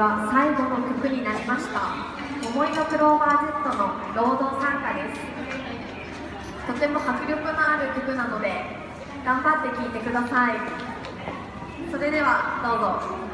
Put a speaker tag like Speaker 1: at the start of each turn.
Speaker 1: は最後の曲になりました「桃色クローバー Z」の労働参加です。とても迫力のある曲なので頑張って聴いてください。それではどうぞ「